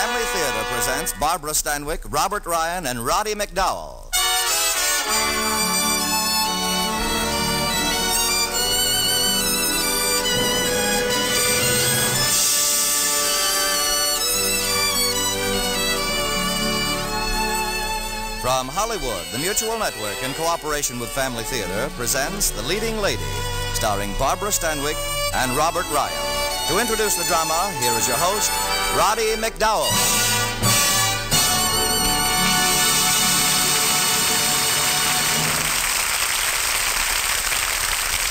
Family Theater presents Barbara Stanwyck, Robert Ryan, and Roddy McDowall. From Hollywood, the Mutual Network, in cooperation with Family Theater, presents The Leading Lady, starring Barbara Stanwyck and Robert Ryan. To introduce the drama, here is your host, Roddy McDowall.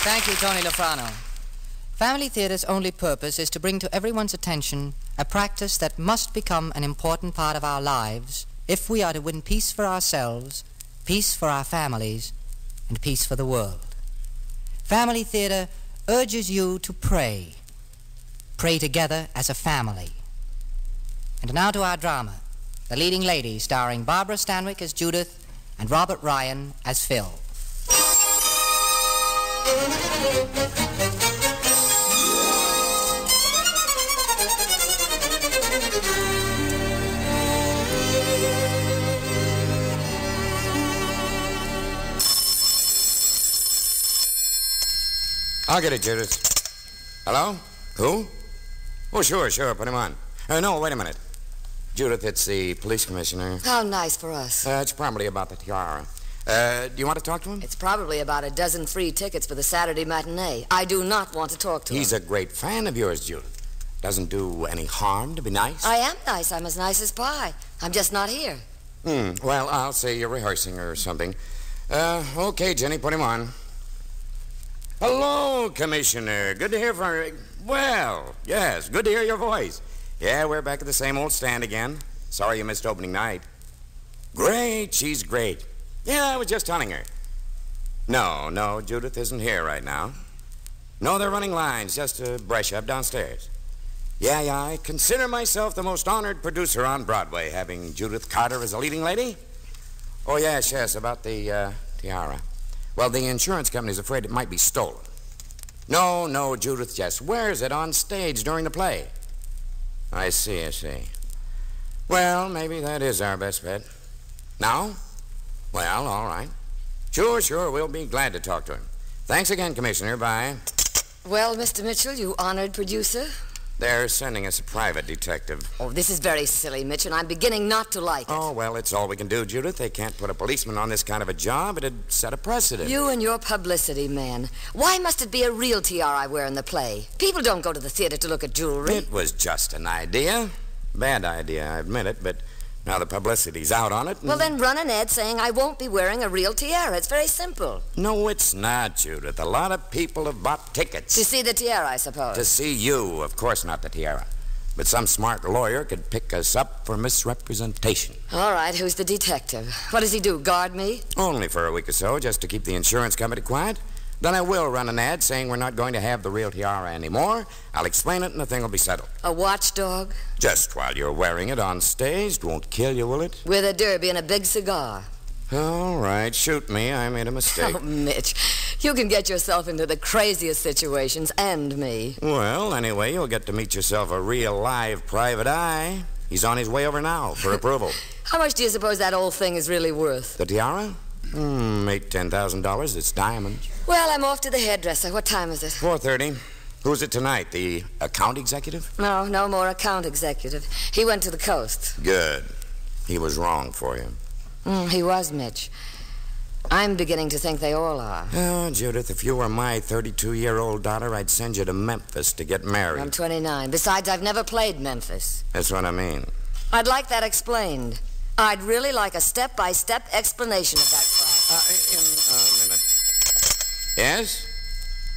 Thank you, Tony La Frano. Family theater's only purpose is to bring to everyone's attention a practice that must become an important part of our lives if we are to win peace for ourselves, peace for our families, and peace for the world. Family theater urges you to pray. Pray together as a family. And now to our drama, The Leading Lady, starring Barbara Stanwyck as Judith and Robert Ryan as Phil. I'll get it, Judith. Hello? Who? Oh, sure, sure. Put him on. Uh, no, wait a minute. Judith, it's the police commissioner. How nice for us. Uh, it's probably about the tiara. Uh, do you want to talk to him? It's probably about a dozen free tickets for the Saturday matinee. I do not want to talk to He's him. He's a great fan of yours, Judith. Doesn't do any harm to be nice. I am nice. I'm as nice as pie. I'm just not here. Hmm. Well, I'll say you're rehearsing or something. Uh, okay, Jenny, put him on. Hello, Commissioner. Good to hear from you. Well, yes, good to hear your voice. Yeah, we're back at the same old stand again. Sorry you missed opening night. Great, she's great. Yeah, I was just telling her. No, no, Judith isn't here right now. No, they're running lines just to brush up downstairs. Yeah, yeah, I consider myself the most honored producer on Broadway, having Judith Carter as a leading lady. Oh, yes, yes, about the uh, tiara. Well, the insurance company's afraid it might be stolen. No, no, Judith just wears it on stage during the play. I see, I see. Well, maybe that is our best bet. Now? Well, all right. Sure, sure, we'll be glad to talk to him. Thanks again, Commissioner. Bye. Well, Mr. Mitchell, you honored producer. They're sending us a private detective. Oh, this is very silly, Mitch, and I'm beginning not to like it. Oh, well, it's all we can do, Judith. They can't put a policeman on this kind of a job. It'd set a precedent. You and your publicity, man. Why must it be a real tiara I wear in the play? People don't go to the theater to look at jewelry. It was just an idea. Bad idea, I admit it, but now the publicity's out on it. and- Well, then run an ad saying I won't be wearing a real tiara. It's very simple. No, it's not, Judith. A lot of people have bought tickets. To see the tiara, I suppose. To see you, of course, not the tiara. But some smart lawyer could pick us up for misrepresentation. All right, who's the detective? What does he do, guard me? Only for a week or so, just to keep the insurance company quiet. Then I will run an ad saying we're not going to have the real tiara anymore. I'll explain it and the thing will be settled. A watchdog? Just while you're wearing it on stage. It won't kill you, will it? With a derby and a big cigar. All right, shoot me. I made a mistake. Oh, Mitch, you can get yourself into the craziest situations, and me. Well, anyway, you'll get to meet yourself a real live private eye. He's on his way over now for approval. How much do you suppose that old thing is really worth? the tiara? Hmm, eight, ten thousand dollars. It's diamonds. Well, I'm off to the hairdresser. What time is it? Four thirty. Who's it tonight? The account executive? No, no more account executive. He went to the coast. Good. He was wrong for you. Mm, he was, Mitch. I'm beginning to think they all are. Oh, Judith, if you were my 32 year old daughter, I'd send you to Memphis to get married. I'm 29. Besides, I've never played Memphis. That's what I mean. I'd like that explained. I'd really like a step by step explanation of that. Uh, in a minute. Yes?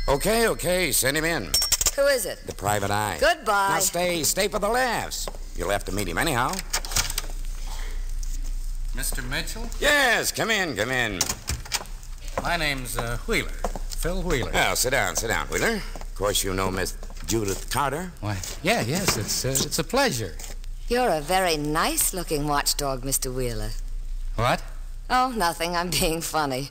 Okay, okay. Send him in. Who is it? The private eye. Goodbye. Now stay, stay for the laughs. You'll have to meet him anyhow. Mr. Mitchell? Yes, come in, come in. My name's uh, Wheeler. Phil Wheeler. Well, sit down, sit down, Wheeler. Of course, you know Miss Judith Carter. Why, yeah, yes, it's, uh, it's a pleasure. You're a very nice looking watchdog, Mr. Wheeler. What? Oh, nothing. I'm being funny.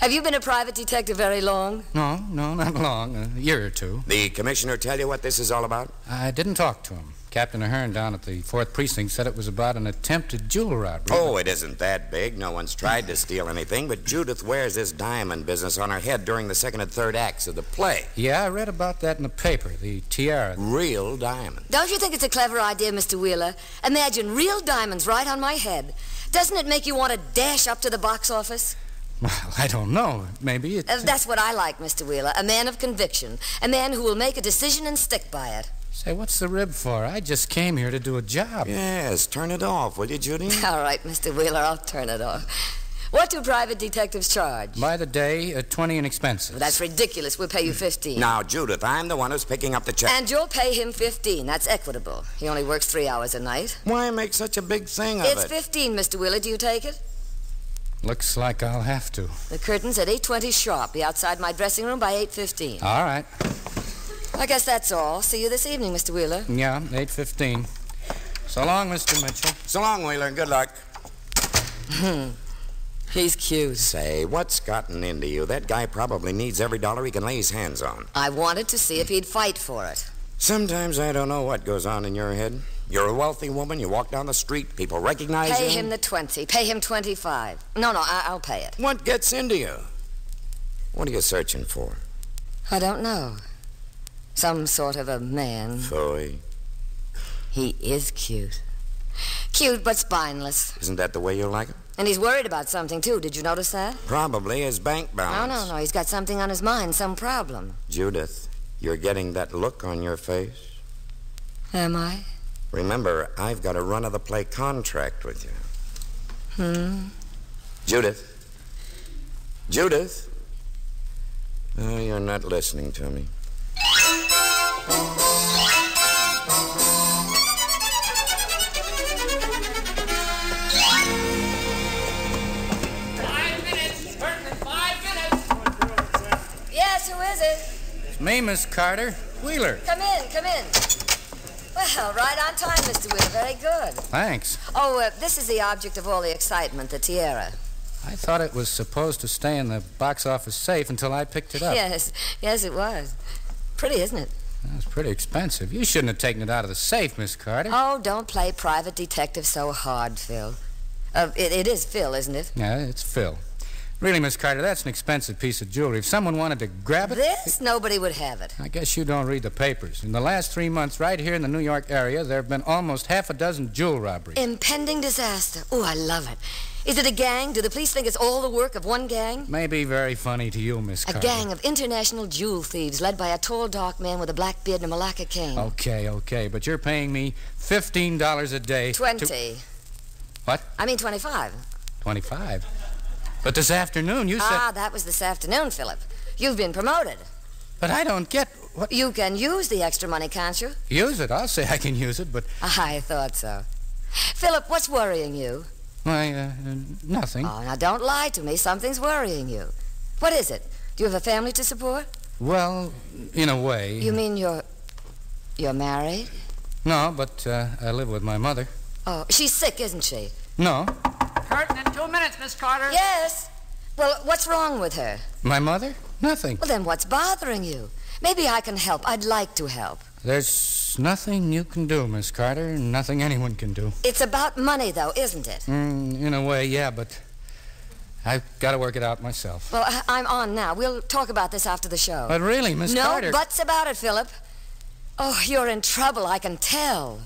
Have you been a private detective very long? No, no, not long. A year or two. The commissioner tell you what this is all about? I didn't talk to him. Captain Ahern down at the 4th Precinct said it was about an attempted jewel robbery. Oh, it isn't that big. No one's tried to steal anything, but Judith wears this diamond business on her head during the second and third acts of the play. Yeah, I read about that in the paper, the tiara. Real diamond. Don't you think it's a clever idea, Mr. Wheeler? Imagine real diamonds right on my head. Doesn't it make you want to dash up to the box office? Well, I don't know. Maybe it's... Uh, that's what I like, Mr. Wheeler. A man of conviction. A man who will make a decision and stick by it. Say, what's the rib for? I just came here to do a job. Yes, turn it off, will you, Judy? All right, Mr. Wheeler, I'll turn it off. What do private detectives charge? By the day, uh, 20 in expenses. Well, that's ridiculous. We'll pay you 15. Now, Judith, I'm the one who's picking up the check. And you'll pay him 15. That's equitable. He only works three hours a night. Why make such a big thing of it? It's 15, Mr. Wheeler. Do you take it? Looks like I'll have to. The curtain's at 8.20 sharp. Be outside my dressing room by 8.15. All right. I guess that's all. See you this evening, Mr. Wheeler. Yeah, 8.15. So long, Mr. Mitchell. So long, Wheeler, and good luck. He's cute. Say, what's gotten into you? That guy probably needs every dollar he can lay his hands on. I wanted to see if he'd fight for it. Sometimes I don't know what goes on in your head. You're a wealthy woman. You walk down the street, people recognize Pay you. Pay him the 20. Pay him 25. No, no, I- I'll pay it. What gets into you? What are you searching for? I don't know. Some sort of a man. Phooey. He is cute. Cute but spineless. Isn't that the way you like him? And he's worried about something, too. Did you notice that? Probably his bank balance. No, no, no. He's got something on his mind, some problem. Judith, you're getting that look on your face. Am I? Remember, I've got a run of the play contract with you. Hmm? Judith. Judith. Oh, you're not listening to me. Is it? It's me, Miss Carter. Wheeler. Come in, come in. Well, right on time, Mr. Wheeler. Very good. Thanks. Oh, uh, this is the object of all the excitement, the tiara. I thought it was supposed to stay in the box office safe until I picked it up. Yes, yes, it was. Pretty, isn't it? That was pretty expensive. You shouldn't have taken it out of the safe, Miss Carter. Oh, don't play private detective so hard, Phil. Uh, it, it is Phil, isn't it? Yeah, it's Phil. Really, Miss Carter, that's an expensive piece of jewelry. If someone wanted to grab it, This, nobody would have it. I guess you don't read the papers. In the last three months, right here in the New York area, there have been almost half a dozen jewel robberies. Impending disaster. Oh, I love it. Is it a gang? Do the police think it's all the work of one gang? May be very funny to you, Miss A gang of international jewel thieves led by a tall, dark man with a black beard and a Malacca cane. Okay, okay, but you're paying me fifteen dollars a day. to- Twenty. What? I mean, twenty-five. Twenty-five. But this afternoon you said. Ah, that was this afternoon, Philip. You've been promoted. But I don't get what. You can use the extra money, can't you? Use it. I'll say I can use it, but I thought so. Philip, what's worrying you? why, uh, nothing. Oh, now don't lie to me. Something's worrying you. What is it? Do you have a family to support? Well, in a way. You mean you're. you're married? No, but uh, I live with my mother. Oh, she's sick, isn't she? No, Curtain in two minutes, Miss Carter. Yes. Well, what's wrong with her? my mother. Nothing. Well, then what's bothering you? Maybe I can help. I'd like to help. There's nothing you can do, Miss Carter. Nothing anyone can do. It's about money, though, isn't it? Mm, in a way, yeah, but I've got to work it out myself. Well, I- I'm on now. We'll talk about this after the show. But really, Miss no Carter. No buts about it, Philip. Oh, you're in trouble, I can tell.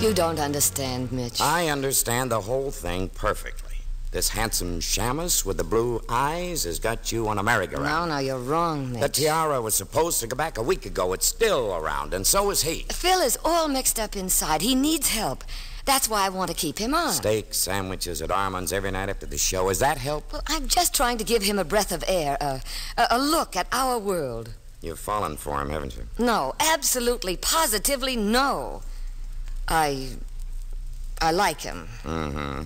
You don't understand, Mitch. I understand the whole thing perfectly. This handsome Shamus with the blue eyes has got you on a merry-go-round. No, no, you're wrong, Mitch. The tiara was supposed to go back a week ago. It's still around, and so is he. Phil is all mixed up inside. He needs help. That's why I want to keep him on. Steak sandwiches at Armand's every night after the show. Is that help? Well, I'm just trying to give him a breath of air, a, a, a look at our world. You've fallen for him, haven't you? No, absolutely, positively no. I. I like him. Mm-hmm.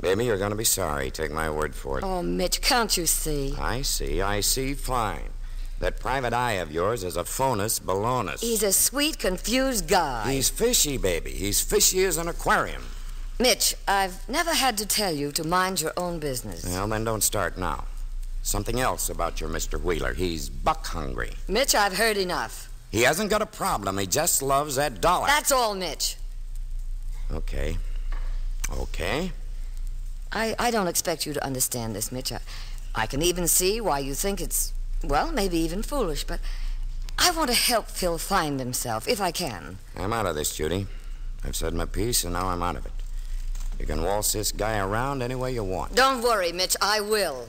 Baby, you're going to be sorry. Take my word for it. Oh, Mitch, can't you see? I see. I see. Fine. That private eye of yours is a phonus balonus. He's a sweet, confused guy. He's fishy, baby. He's fishy as an aquarium. Mitch, I've never had to tell you to mind your own business. Well, then don't start now. Something else about your Mr. Wheeler. He's buck hungry. Mitch, I've heard enough. He hasn't got a problem. He just loves that dollar. That's all, Mitch. Okay. Okay. I, I don't expect you to understand this, Mitch. I, I can even see why you think it's, well, maybe even foolish, but I want to help Phil find himself, if I can. I'm out of this, Judy. I've said my piece, and now I'm out of it. You can waltz this guy around any way you want. Don't worry, Mitch, I will.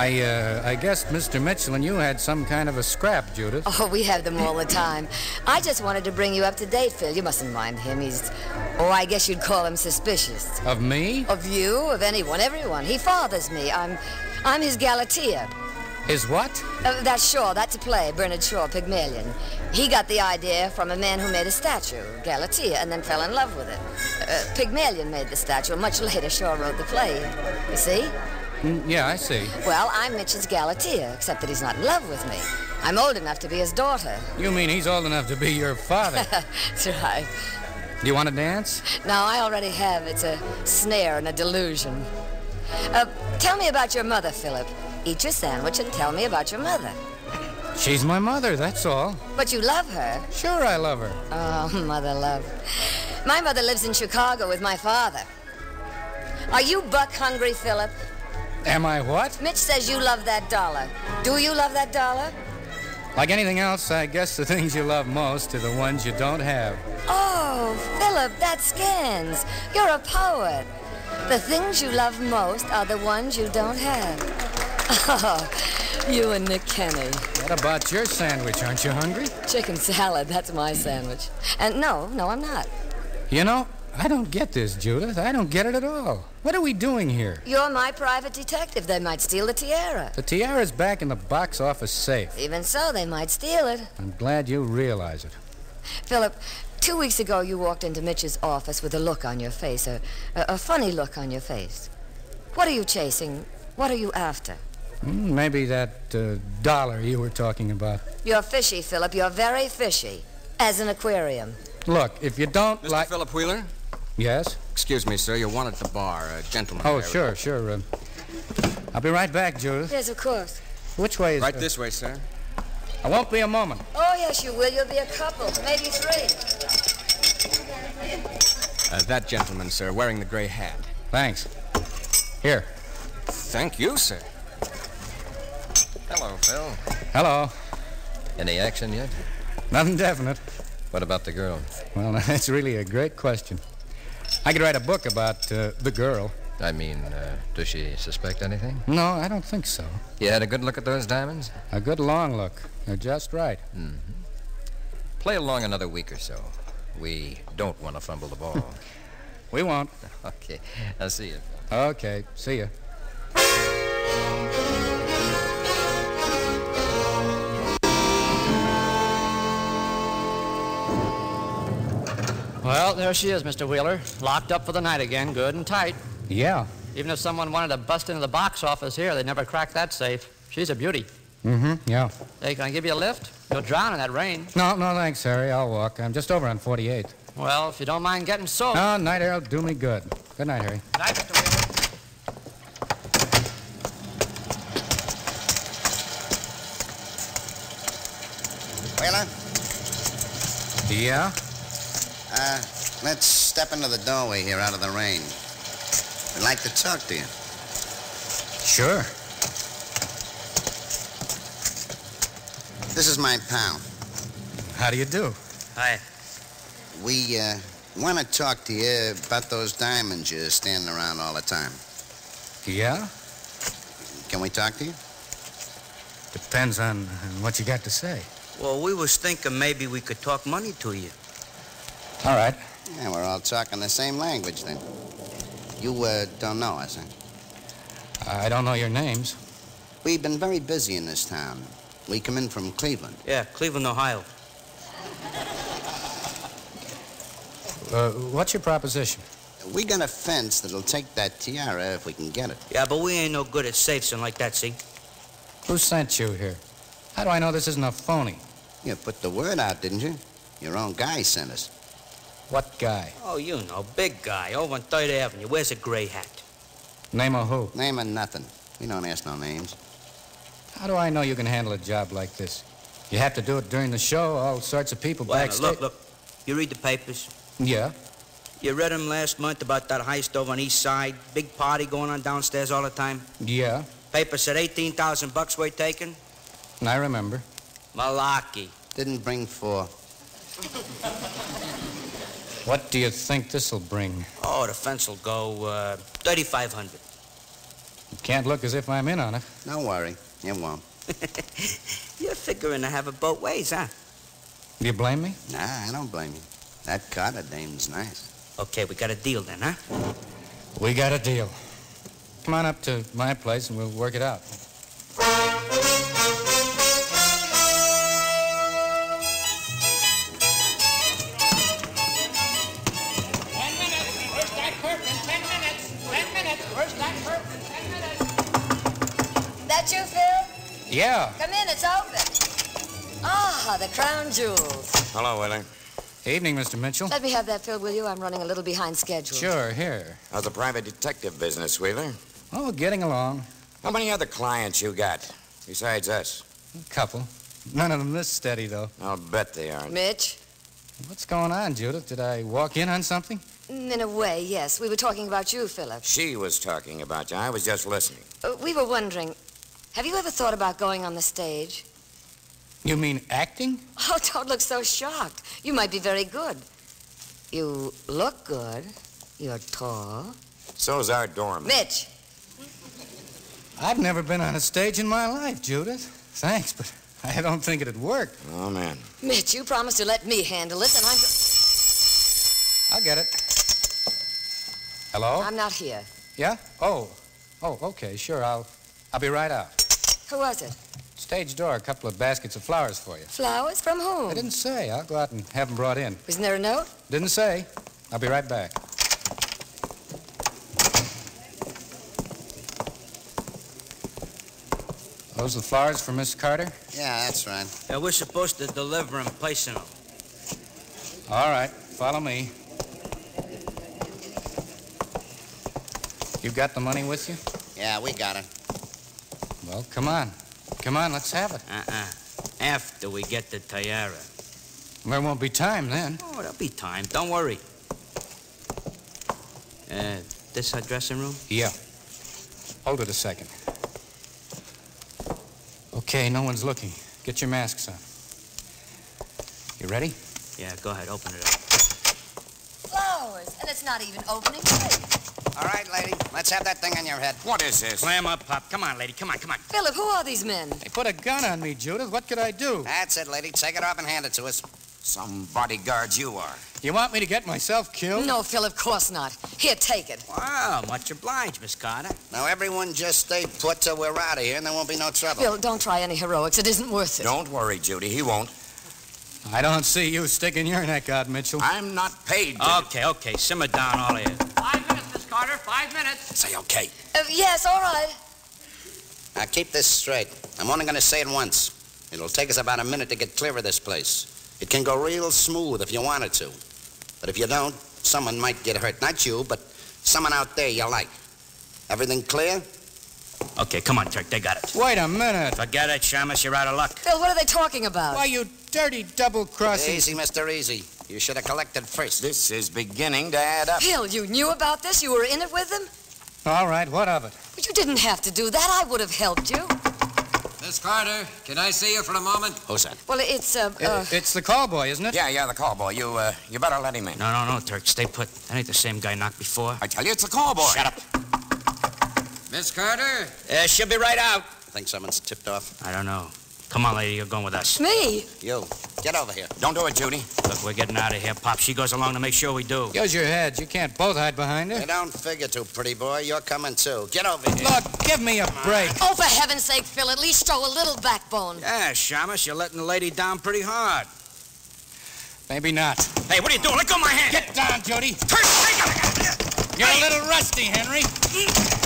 I, uh, I guess, Mr. Mitchell and you had some kind of a scrap, Judith. Oh, we have them all the time. I just wanted to bring you up to date, Phil. You mustn't mind him. He's, oh, I guess you'd call him suspicious. Of me? Of you, of anyone, everyone. He fathers me. I'm, I'm his Galatea. His what? Uh, that's Shaw. That's a play, Bernard Shaw, Pygmalion. He got the idea from a man who made a statue, Galatea, and then fell in love with it. Uh, Pygmalion made the statue. Much later, Shaw wrote the play. You see? Mm, yeah, I see. Well, I'm Mitch's Galatea, except that he's not in love with me. I'm old enough to be his daughter. You mean he's old enough to be your father? That's right. Do you want to dance? No, I already have. It's a snare and a delusion. Uh, tell me about your mother, Philip. Eat your sandwich and tell me about your mother. She's my mother, that's all. But you love her. Sure, I love her. Oh, mother love. My mother lives in Chicago with my father. Are you buck hungry, Philip? Am I what? Mitch says you love that dollar. Do you love that dollar? Like anything else, I guess the things you love most are the ones you don't have. Oh, Philip, that scans. You're a poet. The things you love most are the ones you don't have. Oh, you and Nick Kenny. What about your sandwich? Aren't you hungry? Chicken salad, that's my sandwich. And no, no, I'm not. You know, I don't get this, Judith. I don't get it at all. What are we doing here? You're my private detective. They might steal the tiara. The tiara's back in the box office safe. Even so, they might steal it. I'm glad you realize it. Philip, two weeks ago you walked into Mitch's office with a look on your face, a, a, a funny look on your face. What are you chasing? What are you after? Hmm, maybe that uh, dollar you were talking about. You're fishy, Philip. You're very fishy. As an aquarium. Look, if you don't Mr. like. Philip Wheeler? Yes? Excuse me, sir. You're wanted at the bar. A gentleman. Oh, there. sure, sure. Uh, I'll be right back, Judith. Yes, of course. Which way is Right uh, this way, sir. I won't be a moment. Oh, yes, you will. You'll be a couple, maybe three. Uh, that gentleman, sir, wearing the gray hat. Thanks. Here. Thank you, sir. Hello, Phil. Hello. Any action yet? Nothing definite. What about the girl? Well, that's really a great question. I could write a book about uh, the girl. I mean, uh, does she suspect anything? No, I don't think so. You had a good look at those diamonds? A good long look. They're just right. Play along another week or so. We don't want to fumble the ball. We won't. okay. I'll see you. Okay. See ya. Well, there she is, Mr. Wheeler. Locked up for the night again, good and tight. Yeah. Even if someone wanted to bust into the box office here, they'd never crack that safe. She's a beauty. Mm-hmm. Yeah. Hey, can I give you a lift? You'll drown in that rain. No, no, thanks, Harry. I'll walk. I'm just over on 48. Well, if you don't mind getting soaked. No, night air'll do me good. Good night, Harry. Good Night, Mr. Wheeler. Whaler, Yeah? Uh, let's step into the doorway here out of the rain. I'd like to talk to you. Sure. This is my pal. How do you do? Hi. We, uh, want to talk to you about those diamonds you're standing around all the time. Yeah? Can we talk to you? Depends on, on what you got to say. Well, we was thinking maybe we could talk money to you. All right. Yeah, we're all talking the same language then. You, uh, don't know us, huh? I don't know your names. We've been very busy in this town. We come in from Cleveland. Yeah, Cleveland, Ohio. Uh, what's your proposition? We got a fence that'll take that tiara if we can get it. Yeah, but we ain't no good at safes and like that, see? Who sent you here? How do I know this isn't a phony? You put the word out, didn't you? Your own guy sent us. What guy? Oh, you know, big guy, over on 3rd Avenue. Wears a gray hat. Name of who? Name of nothing. We don't ask no names. How do I know you can handle a job like this? You have to do it during the show, all sorts of people Wait a minute, backstage. look, look. You read the papers? Yeah. You read them last month about that heist over on East Side? Big party going on downstairs all the time? Yeah. Paper said 18,000 bucks were taken? And I remember. Malarkey. Didn't bring four. What do you think this'll bring? Oh, the fence will go, uh, 3,500. It can't look as if I'm in on it. Don't worry. You won't. You're figuring to have it both ways, huh? Do you blame me? Nah, I don't blame you. That Carter dame's nice. Okay, we got a deal then, huh? We got a deal. Come on up to my place and we'll work it out. Yeah. Come in, it's open. Ah, the crown jewels. Hello, Willie. Evening, Mr. Mitchell. Let me have that, filled, will you? I'm running a little behind schedule. Sure, here. How's the private detective business, Wheeler? Oh, getting along. How many other clients you got besides us? A couple. None of them this steady, though. I'll bet they aren't. Mitch? What's going on, Judith? Did I walk in on something? Mm, In a way, yes. We were talking about you, Philip. She was talking about you. I was just listening. Uh, we were wondering, have you ever thought about going on the stage? You mean acting? Oh, don't look so shocked. You might be very good. You look good. You're tall. So's our doorman. Mitch, I've never been on a stage in my life, Judith. Thanks, but I don't think it'd work. Oh, man. Mitch, you promised to let me handle it, and I'm. Go- I'll get it. Hello? I'm not here. Yeah? Oh. Oh, okay, sure. I'll I'll be right out. Who was it? Stage door, a couple of baskets of flowers for you. Flowers? From whom? I didn't say. I'll go out and have them brought in. Wasn't there a note? Didn't say. I'll be right back. Those the flowers for Miss Carter? Yeah, that's right. Yeah, we're supposed to deliver them personal. All right, follow me. You got the money with you? Yeah, we got it. Well, come on. Come on, let's have it. Uh-uh. After we get the tiara. There won't be time then. Oh, there'll be time. Don't worry. Uh, this our dressing room? Yeah. Hold it a second. Okay, no one's looking. Get your masks on. You ready? Yeah, go ahead. Open it up. Flowers, and it's not even opening day. All right, lady. Let's have that thing on your head. What is this? Clam up, Pop. Come on, lady. Come on, come on. Philip, who are these men? They put a gun on me, Judith. What could I do? That's it, lady. Take it off and hand it to us. Some bodyguards you are. You want me to get myself killed? No, Phil, of course not. Here, take it. Wow, much obliged, Miss Carter. Now, everyone just stay put till we're out of here, and there won't be no trouble. Phil, don't try any heroics. It isn't worth it. Don't worry, Judy. He won't. I don't see you sticking your neck out, Mitchell. I'm not paid to... Okay, okay. Simmer down, all of you. Five minutes, Carter. Five minutes. Say okay. Uh, yes, all right. Now, keep this straight. I'm only going to say it once. It'll take us about a minute to get clear of this place. It can go real smooth if you wanted to. But if you don't, someone might get hurt. Not you, but someone out there you like. Everything clear? Okay, come on, Turk. They got it. Wait a minute. Forget it, Shamus. You're out of luck. Phil, what are they talking about? Why, you dirty double-crossing... Easy, Mr. Easy. You should have collected first. This is beginning to add up. Phil, you knew about this? You were in it with them? All right, what of it? But you didn't have to do that. I would have helped you. Miss Carter, can I see you for a moment? Who's that? Well, it's, uh, It- uh it's the call boy, isn't it? Yeah, yeah, the call boy. You, uh, you better let him in. No, no, no, Turk. Stay put. That ain't the same guy knocked before. I tell you, it's the call boy. Shut up. Miss Carter? Uh, she'll be right out. I think someone's tipped off? I don't know. Come on, lady. You're going with us. me. You, get over here. Don't do it, Judy. Look, we're getting out of here, Pop. She goes along to make sure we do. Use your heads. You can't both hide behind her. You don't figure to, pretty boy. You're coming too. Get over here. Look, give me a break. Oh, for heaven's sake, Phil, at least show a little backbone. Yeah, Shamus, you're letting the lady down pretty hard. Maybe not. Hey, what are you doing? Let go of my hand. Get down, Jody. Turn, take it. You're a little rusty, Henry. Look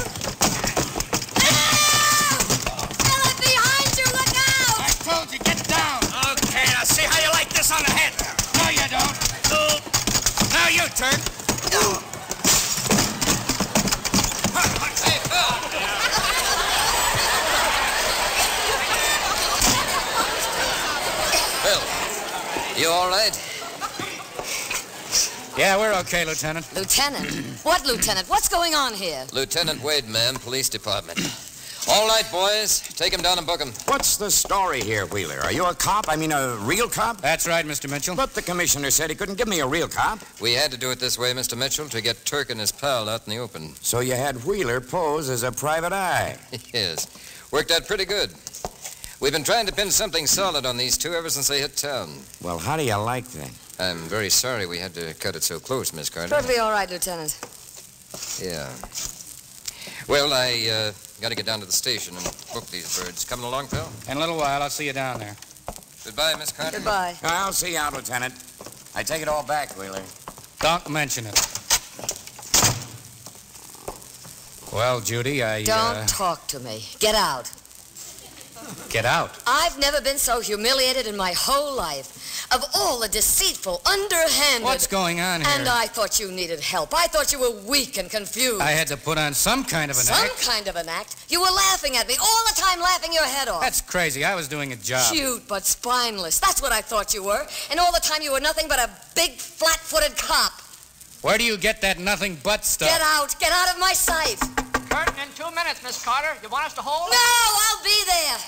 Now you, Turk. Hey, Phil. Phil, you all right? Yeah, we're okay, Lieutenant. Lieutenant? what lieutenant? What's going on here? Lieutenant Wade, ma'am, Police Department. All right, boys. Take him down and book him. What's the story here, Wheeler? Are you a cop? I mean, a real cop? That's right, Mr. Mitchell. But the commissioner said he couldn't give me a real cop. We had to do it this way, Mr. Mitchell, to get Turk and his pal out in the open. So you had Wheeler pose as a private eye. yes. Worked out pretty good. We've been trying to pin something solid on these two ever since they hit town. Well, how do you like that? I'm very sorry we had to cut it so close, Miss Carter. Perfectly all right, Lieutenant. Yeah. Well, I uh, got to get down to the station and book these birds. Coming along, Phil? In a little while, I'll see you down there. Goodbye, Miss Carter. Goodbye. I'll see you out, Lieutenant. I take it all back, Wheeler. Don't mention it. Well, Judy, I. Don't Uh, talk to me. Get out. Get out. I've never been so humiliated in my whole life. Of all the deceitful, underhanded. What's going on here? And I thought you needed help. I thought you were weak and confused. I had to put on some kind of an Some act. Some kind of an act. You were laughing at me all the time, laughing your head off. That's crazy. I was doing a job. Cute but spineless. That's what I thought you were. And all the time you were nothing but a big, flat-footed cop. Where do you get that nothing but stuff? Get out. Get out of my sight. Curtain in two minutes, Miss Carter. You want us to hold No, I'll be there.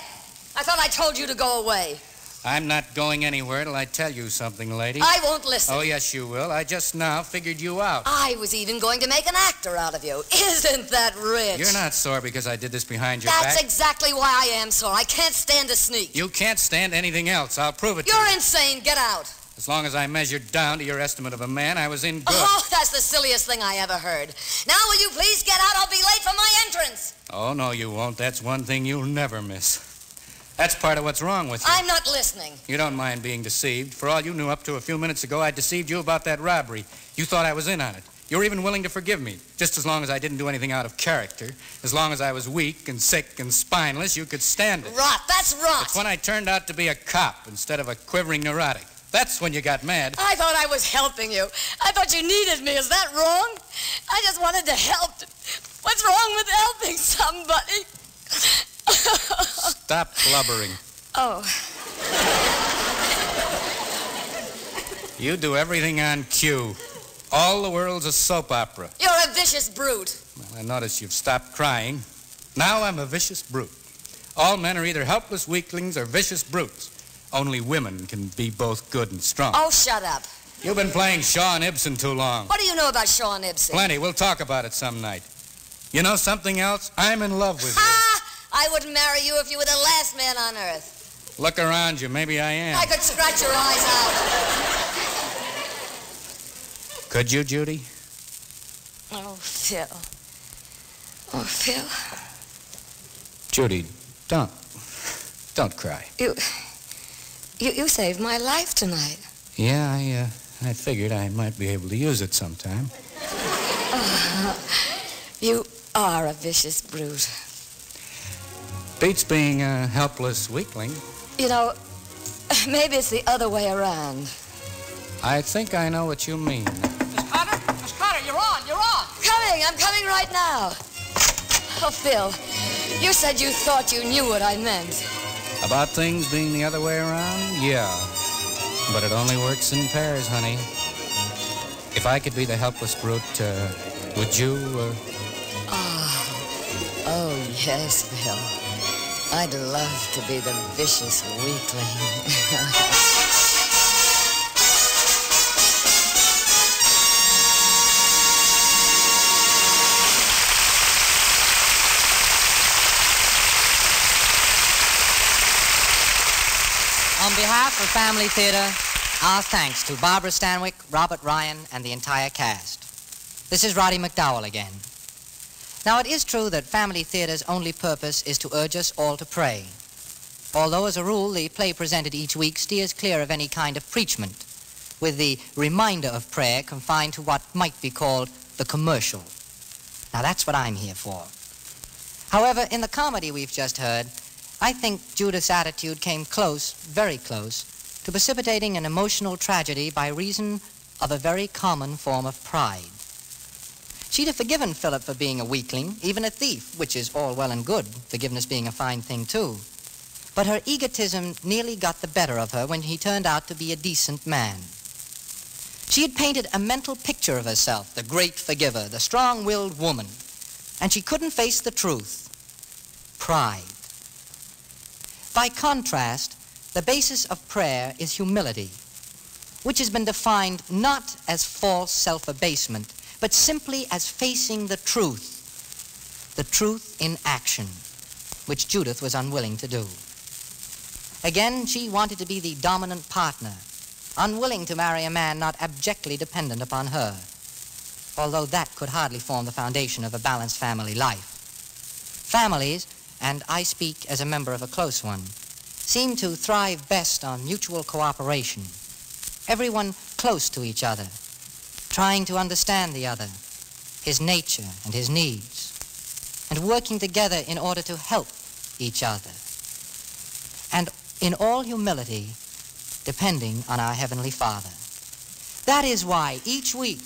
I thought I told you to go away. I'm not going anywhere till I tell you something, lady. I won't listen. Oh, yes, you will. I just now figured you out. I was even going to make an actor out of you. Isn't that rich? You're not sore because I did this behind your That's back. That's exactly why I am sore. I can't stand a sneak. You can't stand anything else. I'll prove it to You're you. insane. Get out. As long as I measured down to your estimate of a man, I was in good. Oh, that's the silliest thing I ever heard. Now, will you please get out? I'll be late for my entrance. Oh, no, you won't. That's one thing you'll never miss. That's part of what's wrong with you. I'm not listening. You don't mind being deceived. For all you knew up to a few minutes ago, I deceived you about that robbery. You thought I was in on it. You were even willing to forgive me, just as long as I didn't do anything out of character. As long as I was weak and sick and spineless, you could stand it. Rot. That's rot. It's when I turned out to be a cop instead of a quivering neurotic. That's when you got mad. I thought I was helping you. I thought you needed me. Is that wrong? I just wanted to help. What's wrong with helping somebody? Stop blubbering. oh, You do everything on cue. All the world's a soap opera. you're a vicious brute. Well, I notice you've stopped crying. Now I'm a vicious brute. All men are either helpless weaklings or vicious brutes. Only women can be both good and strong. Oh, shut up. You've been playing Shaw and Ibsen too long. What do you know about Shaw and Ibsen? Plenty. We'll talk about it some night. You know something else? I'm in love with you. I wouldn't marry you if you were the last man on earth. Look around you. Maybe I am. I could scratch your eyes out. Could you, Judy? Oh, Phil. Oh, Phil. Judy, don't. Don't cry. You, you, you saved my life tonight. Yeah, I, uh, I figured I might be able to use it sometime. You are a vicious brute. Beats being a helpless weakling. You know, maybe it's the other way around. I think I know what you mean. Miss Carter? Miss Carter, you're on. You're on. Coming, I'm coming right now. Oh, Phil, you said you thought you knew what I meant. About things being the other way around? Yeah. But it only works in pairs, honey. If I could be the helpless brute, uh, would you, uh, Oh, yes, Phil. I'd love to be the vicious weakling. On behalf of Family Theater, our thanks to Barbara Stanwyck, Robert Ryan, and the entire cast. This is Roddy McDowall again. Now, it is true that Family Theater's only purpose is to urge us all to pray. Although, as a rule, the play presented each week steers clear of any kind of preachment. with the reminder of prayer confined to what might be called the commercial. Now that's what I'm here for. However, in the comedy we've just heard, I think Judith's attitude came close, very close, to precipitating an emotional tragedy by reason of a very common form of pride. She'd have forgiven Philip for being a weakling, even a thief, which is all well and good, forgiveness being a fine thing too. But her egotism nearly got the better of her when he turned out to be a decent man. She had painted a mental picture of herself, the great forgiver, the strong-willed woman, and she couldn't face the truth. Pride. By contrast, the basis of prayer is humility, which has been defined not as false self-abasement, but simply as facing the truth, the truth in action, which Judith was unwilling to do. Again, she wanted to be the dominant partner, unwilling to marry a man not abjectly dependent upon her, although that could hardly form the foundation of a balanced family life. Families, and I speak as a member of a close one, seem to thrive best on mutual cooperation, everyone close to each other, trying to understand the other, his nature and his needs, and working together in order to help each other. And in all humility, depending on our Heavenly Father. That is why each week,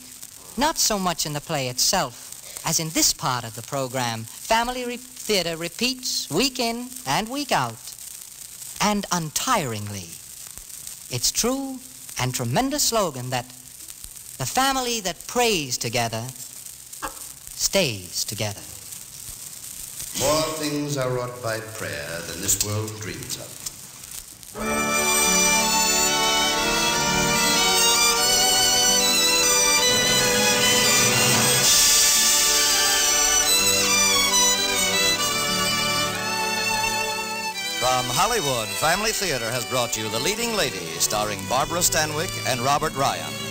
not so much in the play itself as in this part of the program, Family Re- Theater repeats week in and week out, and untiringly, its true and tremendous slogan that the family that prays together stays together. More things are wrought by prayer than this world dreams of. From Hollywood, Family Theater has brought you The Leading Lady, starring Barbara Stanwyck and Robert Ryan.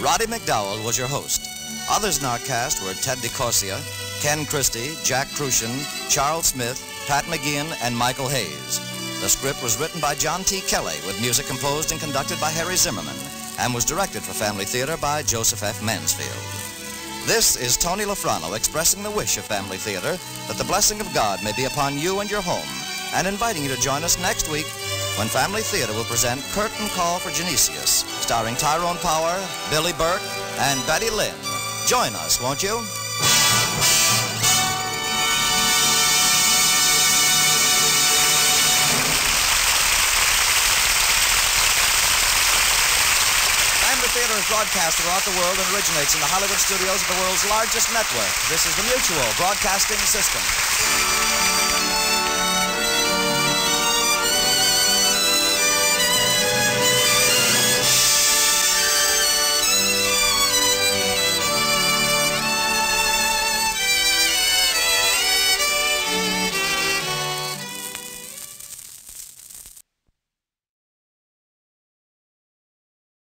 Roddy McDowall was your host. Others in our cast were Ted DeCorsia, Ken Christy, Jack Kruschen, Charles Smith, Pat McGeehan, and Michael Hayes. The script was written by John T. Kelly with music composed and conducted by Harry Zimmerman and was directed for Family Theater by Joseph F. Mansfield. This is Tony La Frano expressing the wish of Family Theater that the blessing of God may be upon you and your home and inviting you to join us next week when Family Theater will present Curtain Call for Genesius, starring Tyrone Power, Billie Burke, and Betty Lynn. Join us, won't you? Theater is broadcast throughout the world and originates in the Hollywood studios of the world's largest network. This is the Mutual Broadcasting System.